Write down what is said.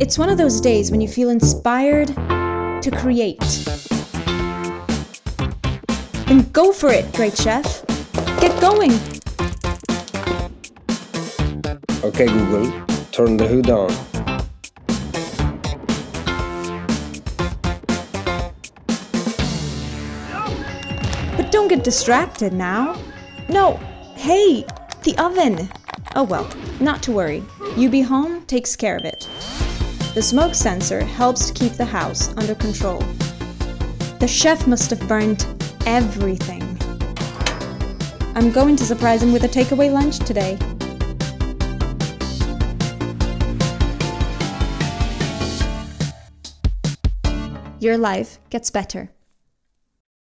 It's one of those days when you feel inspired to create. Then go for it, great chef. Get going. Okay, Google, turn the hood on. But don't get distracted now. No, hey, the oven. Oh well, not to worry. Yubii Home takes care of it. The smoke sensor helps to keep the house under control. The chef must have burned everything. I'm going to surprise him with a takeaway lunch today. Your life gets better.